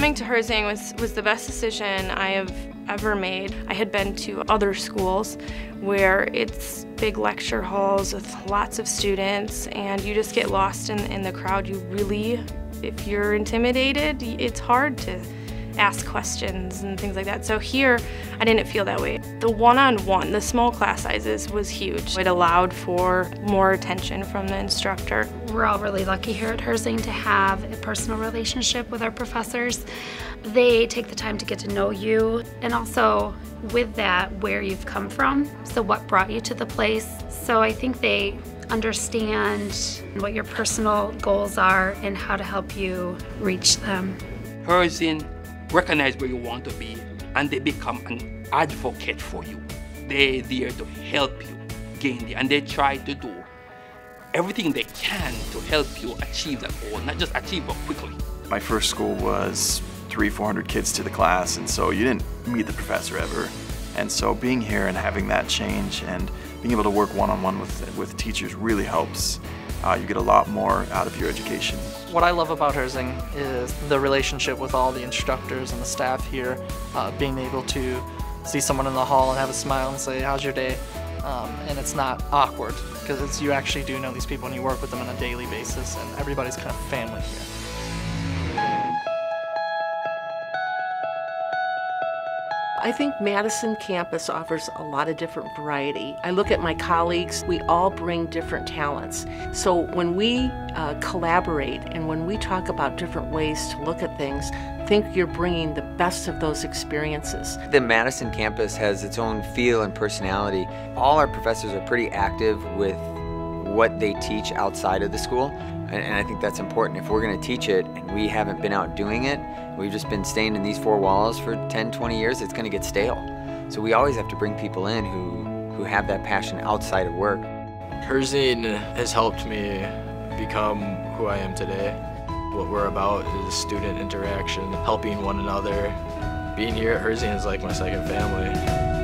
Coming to Herzing was, was the best decision I have ever made. I had been to other schools where it's big lecture halls with lots of students and you just get lost in, in the crowd. You really, if you're intimidated, it's hard to ask questions and things like that. So here, I didn't feel that way. The one-on-one, -on -one, the small class sizes was huge. It allowed for more attention from the instructor. We're all really lucky here at Herzing to have a personal relationship with our professors. They take the time to get to know you and also with that, where you've come from. So what brought you to the place. So I think they understand what your personal goals are and how to help you reach them. Herzing recognize where you want to be and they become an advocate for you. They're there to help you gain there and they try to do everything they can to help you achieve that goal, not just achieve but quickly. My first school was three, 400 kids to the class and so you didn't meet the professor ever. And so being here and having that change and being able to work one-on-one -on -one with, with teachers really helps uh, you get a lot more out of your education. What I love about Herzing is the relationship with all the instructors and the staff here, uh, being able to see someone in the hall and have a smile and say, how's your day? Um, and it's not awkward because you actually do know these people and you work with them on a daily basis and everybody's kind of family here. I think Madison campus offers a lot of different variety. I look at my colleagues, we all bring different talents. So when we uh, collaborate and when we talk about different ways to look at things, think you're bringing the best of those experiences. The Madison campus has its own feel and personality. All our professors are pretty active with what they teach outside of the school. And, I think that's important. If we're going to teach it and we haven't been out doing it, we've just been staying in these four walls for 10, 20 years, it's going to get stale. So we always have to bring people in who, who have that passion outside of work. Herzing has helped me become who I am today. What we're about is student interaction, helping one another. Being here at Herzing is like my second family.